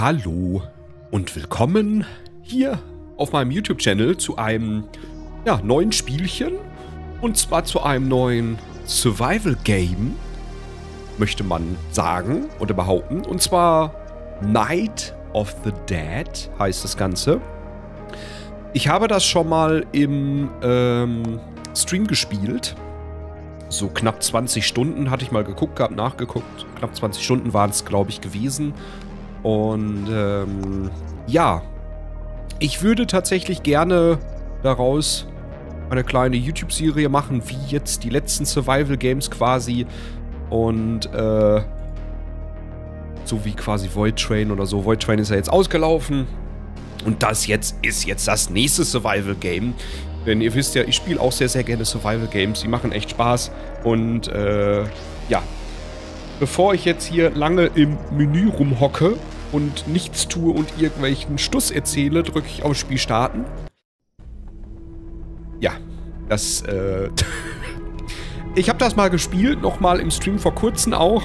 Hallo und willkommen hier auf meinem YouTube-Channel zu einem ja, neuen Spielchen. Und zwar zu einem neuen Survival-Game, möchte man sagen oder behaupten. Und zwar Night of the Dead heißt das Ganze. Ich habe das schon mal im ähm, Stream gespielt. So knapp 20 Stunden hatte ich mal geguckt gehabt, nachgeguckt. Knapp 20 Stunden waren es, glaube ich, gewesen. Und ähm, ja, ich würde tatsächlich gerne daraus eine kleine YouTube-Serie machen, wie jetzt die letzten Survival-Games quasi. Und äh, so wie quasi Void Train oder so. Void Train ist ja jetzt ausgelaufen. Und das jetzt ist jetzt das nächste Survival-Game. Denn ihr wisst ja, ich spiele auch sehr, sehr gerne Survival-Games. Die machen echt Spaß. Und äh, ja, bevor ich jetzt hier lange im Menü rumhocke und nichts tue und irgendwelchen Stuss erzähle, drücke ich auf Spiel starten. Ja, das, äh... ich habe das mal gespielt, nochmal im Stream vor kurzem auch.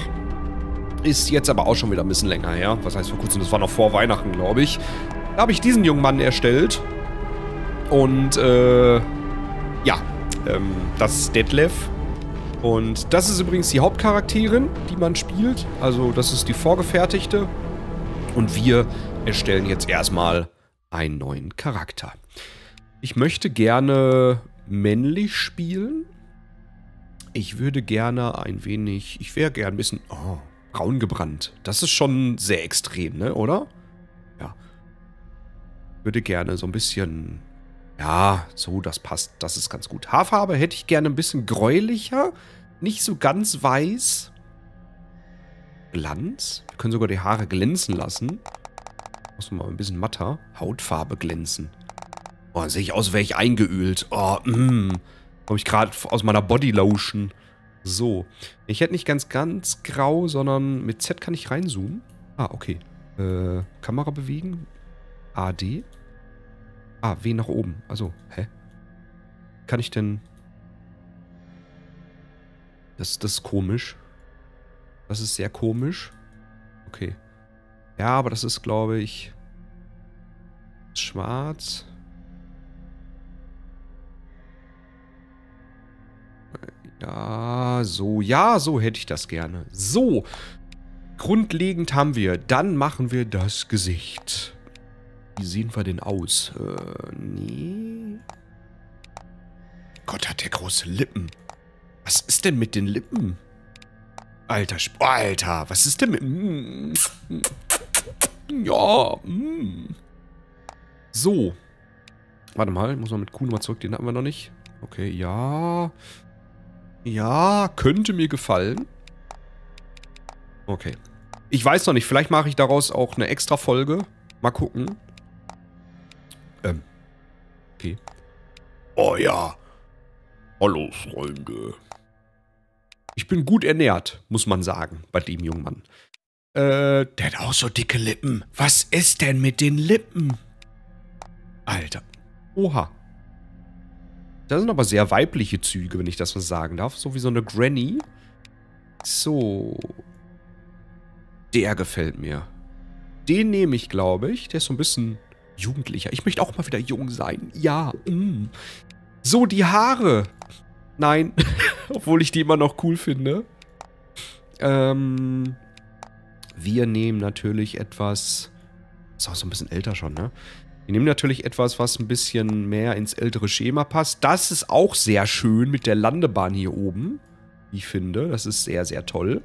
Ist jetzt aber auch schon wieder ein bisschen länger her. Was heißt vor kurzem? Das war noch vor Weihnachten, glaube ich. Da habe ich diesen jungen Mann erstellt. Und, äh... Ja, ähm, das ist Detlef. Und das ist übrigens die Hauptcharakterin, die man spielt. Also das ist die vorgefertigte. Und wir erstellen jetzt erstmal einen neuen Charakter. Ich möchte gerne männlich spielen. Ich würde gerne ein wenig... Ich wäre gerne ein bisschen... Oh, braun gebrannt. Das ist schon sehr extrem, ne? Oder? Ja. Würde gerne so ein bisschen... Ja, so, das passt. Das ist ganz gut. Haarfarbe hätte ich gerne ein bisschen gräulicher. Nicht so ganz weiß. Glanz. Wir können sogar die Haare glänzen lassen. Muss mal ein bisschen matter. Hautfarbe glänzen. Oh, dann sehe ich aus, wäre ich eingeölt. Oh, mh. Komme ich gerade aus meiner Bodylotion. So. Ich hätte nicht ganz, ganz grau, sondern mit Z kann ich reinzoomen. Ah, okay. Äh, Kamera bewegen. AD. Ah, W nach oben. Also, hä? Kann ich denn... Das, das ist komisch. Das ist sehr komisch. Okay. Ja, aber das ist, glaube ich, schwarz. Ja, so. Ja, so hätte ich das gerne. So. Grundlegend haben wir. Dann machen wir das Gesicht. Wie sehen wir denn aus? Äh, nee. Gott, hat der große Lippen. Was ist denn mit den Lippen? Alter, Alter, was ist denn mit... Mm, ja, mm. So. Warte mal, muss man mit Q nochmal zurück, den hatten wir noch nicht. Okay, ja. Ja, könnte mir gefallen. Okay. Ich weiß noch nicht, vielleicht mache ich daraus auch eine extra Folge. Mal gucken. Ähm. Okay. Oh ja. Hallo, Freunde. Ich bin gut ernährt, muss man sagen, bei dem jungen Mann. Äh, der hat auch so dicke Lippen. Was ist denn mit den Lippen? Alter. Oha. Das sind aber sehr weibliche Züge, wenn ich das mal sagen darf. So wie so eine Granny. So. Der gefällt mir. Den nehme ich, glaube ich. Der ist so ein bisschen jugendlicher. Ich möchte auch mal wieder jung sein. Ja. Mm. So, die Haare. Nein. Obwohl ich die immer noch cool finde. Ähm, wir nehmen natürlich etwas... Ist auch so ein bisschen älter schon, ne? Wir nehmen natürlich etwas, was ein bisschen mehr ins ältere Schema passt. Das ist auch sehr schön mit der Landebahn hier oben. Ich finde, das ist sehr, sehr toll.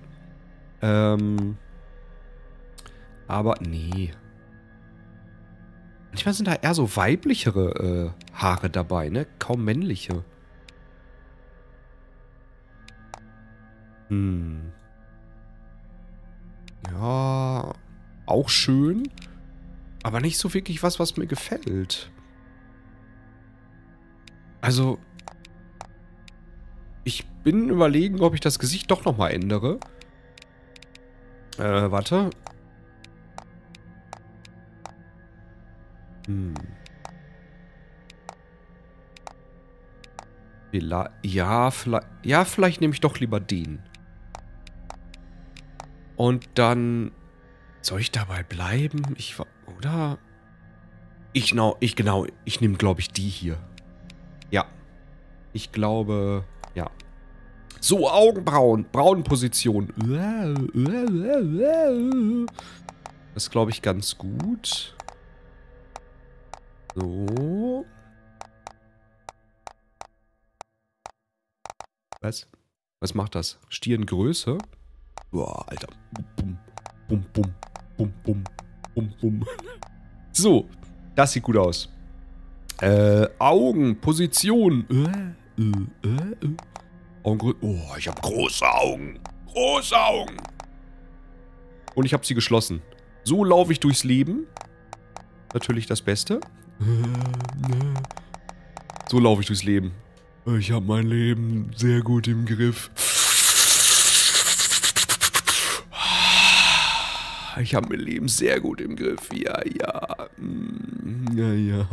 Ähm, aber nee. Manchmal sind da eher so weiblichere äh, Haare dabei, ne? Kaum männliche. Hm. Ja, auch schön. Aber nicht so wirklich was, was mir gefällt. Also, ich bin überlegen, ob ich das Gesicht doch nochmal ändere. Äh, warte. Hm. Ja, vielleicht, ja, vielleicht nehme ich doch lieber den. Und dann Soll ich dabei bleiben? Ich. Oder? Ich genau, ich genau, ich nehme, glaube ich, die hier. Ja. Ich glaube, ja. So, Augenbrauen, Braunposition. Das glaube ich, ganz gut. So. Was? Was macht das? Stirngröße? Boah, Alter. Bum, bum, bum, bum, bum, bum, bum. So, das sieht gut aus. Äh, Augen, Position. Äh, äh, äh, äh. Augengröße. Oh, ich habe große Augen. Große Augen. Und ich habe sie geschlossen. So laufe ich durchs Leben. Natürlich das Beste. So laufe ich durchs Leben. Ich habe mein Leben sehr gut im Griff. Ich habe mein Leben sehr gut im Griff. Ja, ja. Mm, ja, ja.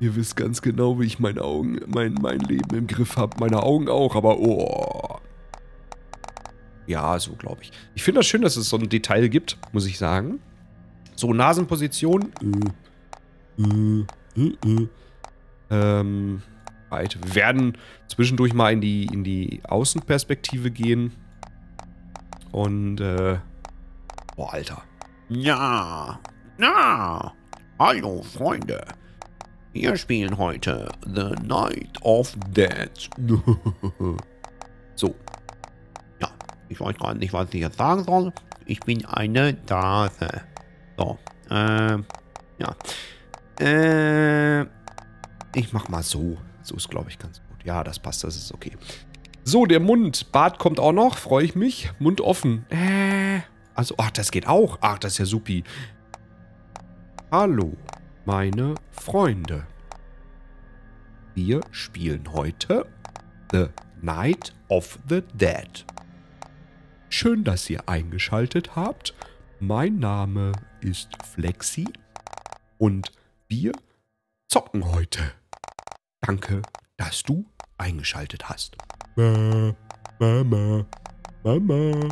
Ihr wisst ganz genau, wie ich meine Augen, mein, mein Leben im Griff habe. Meine Augen auch, aber oh. Ja, so glaube ich. Ich finde das schön, dass es so ein Detail gibt, muss ich sagen. So, Nasenposition. Äh, äh, äh, äh. Ähm, weiter. Wir werden zwischendurch mal in die, in die Außenperspektive gehen. Und, äh, boah, Alter. Ja, na, hallo Freunde. Wir spielen heute The Night of Dead. so. Ja, ich weiß gerade nicht, was ich jetzt sagen soll. Ich bin eine Dase. So, äh, ja. Äh, ich mach mal so. So ist, glaube ich, ganz gut. Ja, das passt, das ist okay. So, der Mund. Bart kommt auch noch, freue ich mich. Mund offen. Äh, also, ach, das geht auch. Ach, das ist ja supi. Hallo meine Freunde. Wir spielen heute The Night of the Dead. Schön, dass ihr eingeschaltet habt. Mein Name ist Flexi und wir zocken heute. Danke, dass du eingeschaltet hast. Mama, Mama, Mama,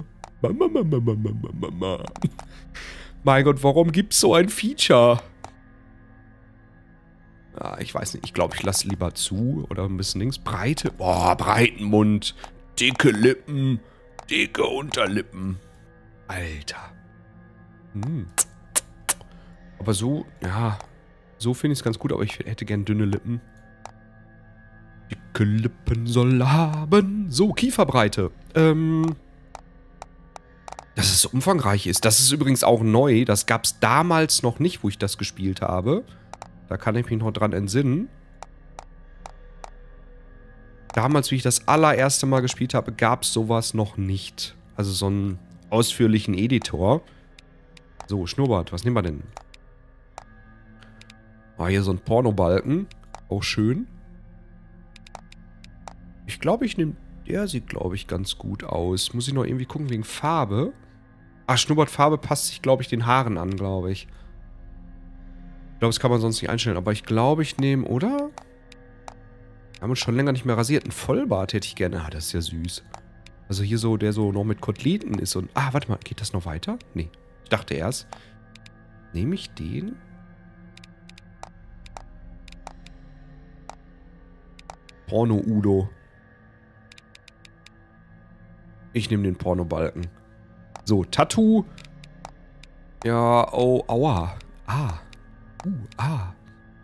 Mama, Mama, Mama, Mama. Mein Gott, warum gibt's so ein Feature? Ja, ich weiß nicht. Ich glaube, ich lasse lieber zu. Oder ein bisschen links. Breite. Boah, breiten Mund. Dicke Lippen. Dicke Unterlippen. Alter. Hm. Aber so, ja. So finde ich es ganz gut. Aber ich hätte gern dünne Lippen. Dicke Lippen soll haben. So, Kieferbreite. Ähm. Dass es umfangreich ist. Das ist übrigens auch neu. Das gab es damals noch nicht, wo ich das gespielt habe. Da kann ich mich noch dran entsinnen. Damals, wie ich das allererste Mal gespielt habe, gab es sowas noch nicht. Also so einen ausführlichen Editor. So, Schnurrbart, was nehmen wir denn? Ah, hier so ein Pornobalken. Auch schön. Ich glaube, ich nehme... Der sieht, glaube ich, ganz gut aus. Muss ich noch irgendwie gucken wegen Farbe. Ah, Schnurrbartfarbe passt sich, glaube ich, den Haaren an, glaube ich. Ich glaube, das kann man sonst nicht einstellen. Aber ich glaube, ich nehme, oder? Wir haben uns schon länger nicht mehr rasiert. Ein Vollbart hätte ich gerne. Ah, das ist ja süß. Also hier so, der so noch mit Koteletten ist und... Ah, warte mal. Geht das noch weiter? Nee. Ich dachte erst. Nehme ich den? Porno-Udo. Ich nehme den Porno-Balken. So, Tattoo. Ja, oh, aua. Ah. Uh, ah.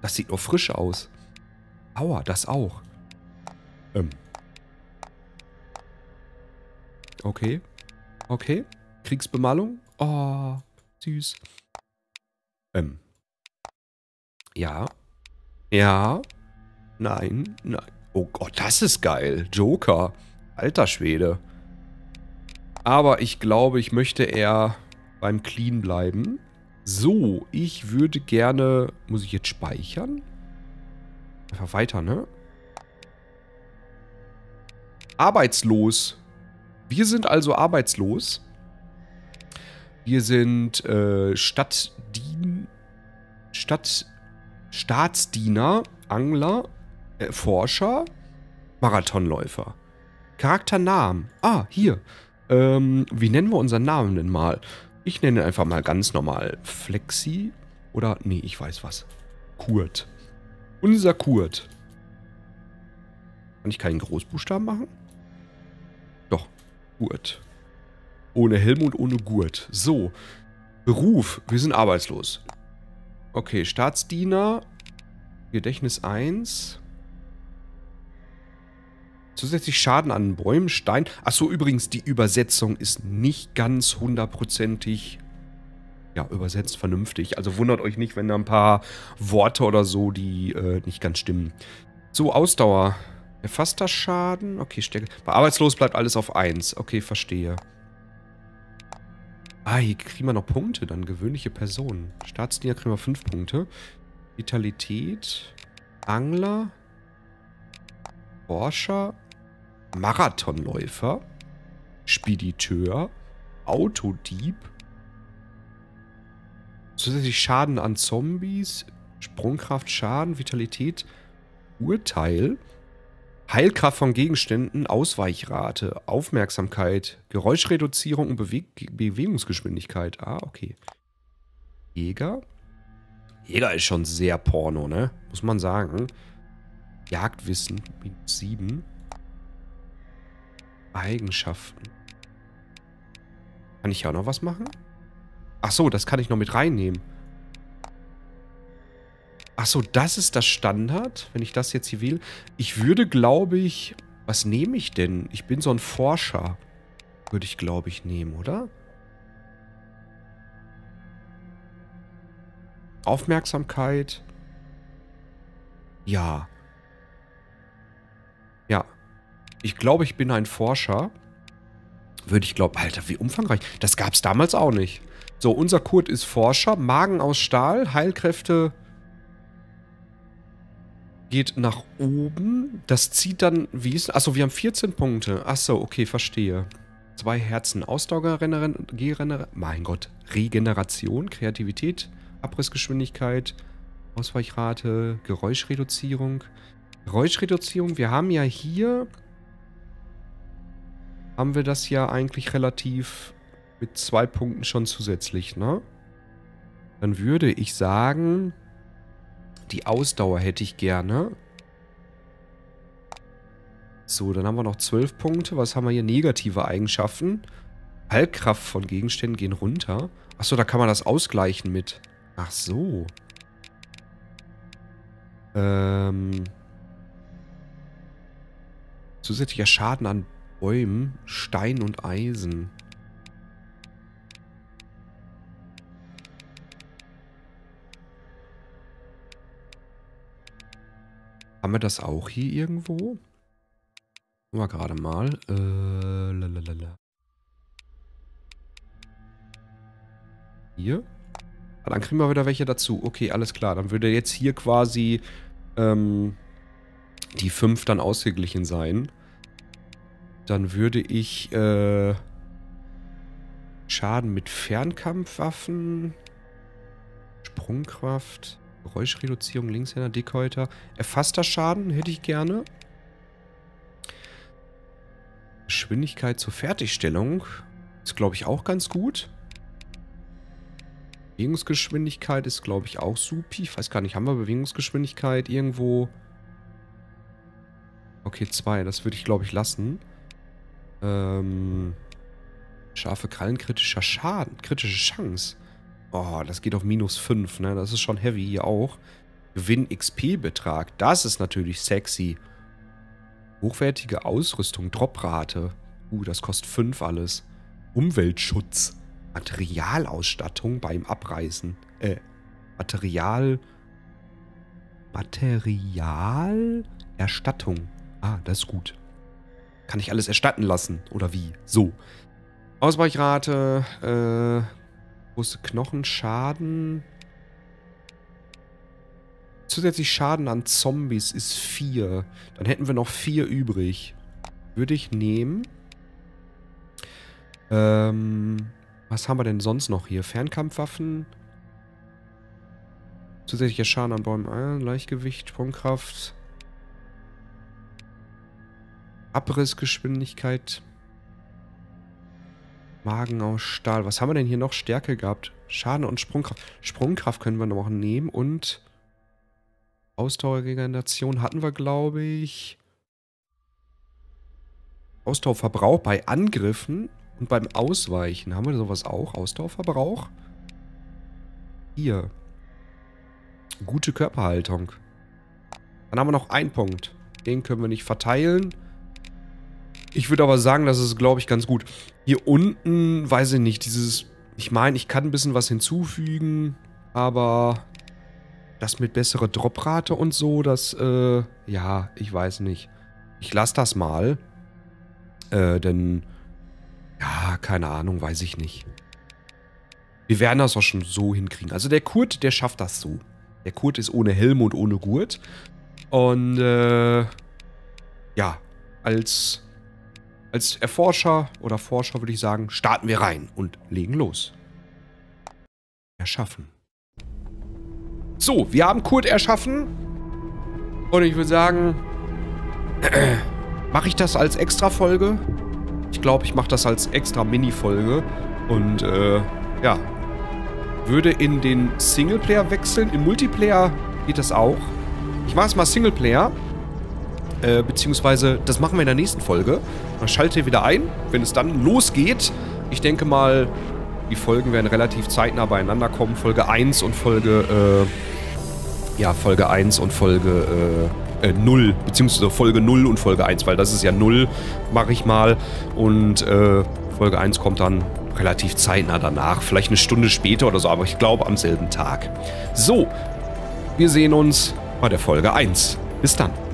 Das sieht nur frisch aus. Aua, das auch. Ähm. Okay. Okay. Kriegsbemalung. Oh, süß. Ähm. Ja. Ja. Nein. Nein. Oh Gott, das ist geil. Joker. Alter Schwede. Aber ich glaube, ich möchte eher beim Clean bleiben. So, ich würde gerne... Muss ich jetzt speichern? Einfach weiter, ne? Arbeitslos. Wir sind also arbeitslos. Wir sind äh, Stadtdien... Stadt... Staatsdiener, Angler, äh, Forscher, Marathonläufer. Charakternamen. Ah, hier. Ähm, wie nennen wir unseren Namen denn mal? Ich nenne einfach mal ganz normal Flexi. Oder, nee, ich weiß was. Kurt. Unser Kurt. Kann ich keinen Großbuchstaben machen? Doch. Kurt. Ohne Helm und ohne Gurt. So. Beruf. Wir sind arbeitslos. Okay, Staatsdiener. Gedächtnis 1. Zusätzlich Schaden an Bäumen, Stein. Achso, übrigens, die Übersetzung ist nicht ganz hundertprozentig ja, übersetzt vernünftig. Also wundert euch nicht, wenn da ein paar Worte oder so, die äh, nicht ganz stimmen. So, Ausdauer. Erfasster Schaden. Okay, Stärke. Bei Arbeitslos bleibt alles auf 1. Okay, verstehe. Ah, hier kriegen wir noch Punkte, dann gewöhnliche Personen. Staatsdiener kriegen wir 5 Punkte. Vitalität. Angler. Forscher. Marathonläufer. Spediteur. Autodieb. Zusätzlich Schaden an Zombies. Sprungkraft, Schaden, Vitalität. Urteil. Heilkraft von Gegenständen, Ausweichrate, Aufmerksamkeit, Geräuschreduzierung und Bewe Bewegungsgeschwindigkeit. Ah, okay. Jäger. Jäger ist schon sehr Porno, ne? Muss man sagen. Jagdwissen, minus 7. Eigenschaften. Kann ich ja auch noch was machen? Ach so, das kann ich noch mit reinnehmen. Ach so, das ist das Standard, wenn ich das jetzt hier wähle. Ich würde, glaube ich... Was nehme ich denn? Ich bin so ein Forscher. Würde ich, glaube ich, nehmen, oder? Aufmerksamkeit. Ja. Ich glaube, ich bin ein Forscher. Würde ich glauben. Alter, wie umfangreich. Das gab es damals auch nicht. So, unser Kurt ist Forscher. Magen aus Stahl. Heilkräfte geht nach oben. Das zieht dann, wie ist, achso, wir haben 14 Punkte. Achso, okay, verstehe. Zwei Herzen. Ausdauer, mein Gott, Regeneration, Kreativität, Abrissgeschwindigkeit, Ausweichrate, Geräuschreduzierung. Geräuschreduzierung, wir haben ja hier, haben wir das ja eigentlich relativ mit zwei Punkten schon zusätzlich, ne? Dann würde ich sagen, die Ausdauer hätte ich gerne. So, dann haben wir noch 12 Punkte. Was haben wir hier? Negative Eigenschaften. Heilkraft von Gegenständen gehen runter. Achso, da kann man das ausgleichen mit. Ach so. Ähm. Zusätzlicher Schaden an Bäumen, Stein und Eisen. Haben wir das auch hier irgendwo? Mal gerade mal. Äh, lalalala. Hier? Ah, dann kriegen wir wieder welche dazu. Okay, alles klar. Dann würde jetzt hier quasi ähm, die 5 dann ausgeglichen sein. Dann würde ich äh, Schaden mit Fernkampfwaffen, Sprungkraft, Geräuschreduzierung, Linkshänder, Dickhäuter. Erfasster Schaden hätte ich gerne. Geschwindigkeit zur Fertigstellung ist, glaube ich, auch ganz gut. Bewegungsgeschwindigkeit ist, glaube ich, auch supi. Ich weiß gar nicht, haben wir Bewegungsgeschwindigkeit irgendwo? Okay, zwei. Das würde ich, glaube ich, lassen. Ähm, scharfe Krallen, kritischer Schaden, kritische Chance. Oh, das geht auf minus 5, ne? Das ist schon heavy hier auch. Gewinn XP-Betrag. Das ist natürlich sexy. Hochwertige Ausrüstung, Droprate. Uh, das kostet 5 alles. Umweltschutz. Materialausstattung beim Abreißen. Äh, Material... Materialerstattung. Ah, das ist gut. Kann ich alles erstatten lassen? Oder wie? So. Ausweichrate, äh, Große Knochenschaden. Zusätzlich Schaden an Zombies ist 4. Dann hätten wir noch 4 übrig. Würde ich nehmen. Ähm, was haben wir denn sonst noch hier? Fernkampfwaffen. Zusätzlicher Schaden an Bäumen. Äh, Leichtgewicht, Sprungkraft. Abrissgeschwindigkeit. Magen aus Stahl. Was haben wir denn hier noch? Stärke gehabt. Schaden und Sprungkraft. Sprungkraft können wir noch nehmen und Ausdauerregeneration hatten wir, glaube ich. Ausdauerverbrauch bei Angriffen und beim Ausweichen. Haben wir sowas auch? Ausdauerverbrauch? Hier. Gute Körperhaltung. Dann haben wir noch einen Punkt. Den können wir nicht verteilen. Ich würde aber sagen, das ist, glaube ich, ganz gut. Hier unten, weiß ich nicht, dieses... Ich meine, ich kann ein bisschen was hinzufügen, aber das mit besserer Droprate und so, das, äh, ja, ich weiß nicht. Ich lasse das mal. Äh, denn, ja, keine Ahnung, weiß ich nicht. Wir werden das auch schon so hinkriegen. Also der Kurt, der schafft das so. Der Kurt ist ohne Helm und ohne Gurt. Und, äh, ja, als als Erforscher oder Forscher würde ich sagen, starten wir rein und legen los. Erschaffen. So, wir haben Kurt erschaffen. Und ich würde sagen, mache ich das als Extra-Folge? Ich glaube, ich mache das als extra Mini-Folge. Und äh, ja, würde in den Singleplayer wechseln. Im Multiplayer geht das auch. Ich mache es mal Singleplayer. Äh, beziehungsweise, das machen wir in der nächsten Folge. Dann schaltet ihr wieder ein, wenn es dann losgeht. Ich denke mal, die Folgen werden relativ zeitnah beieinander kommen. Folge 1 und Folge, äh, ja, Folge 1 und Folge, äh, äh, 0, beziehungsweise Folge 0 und Folge 1, weil das ist ja 0, mache ich mal. Und, äh, Folge 1 kommt dann relativ zeitnah danach. Vielleicht eine Stunde später oder so, aber ich glaube am selben Tag. So, wir sehen uns bei der Folge 1. Bis dann.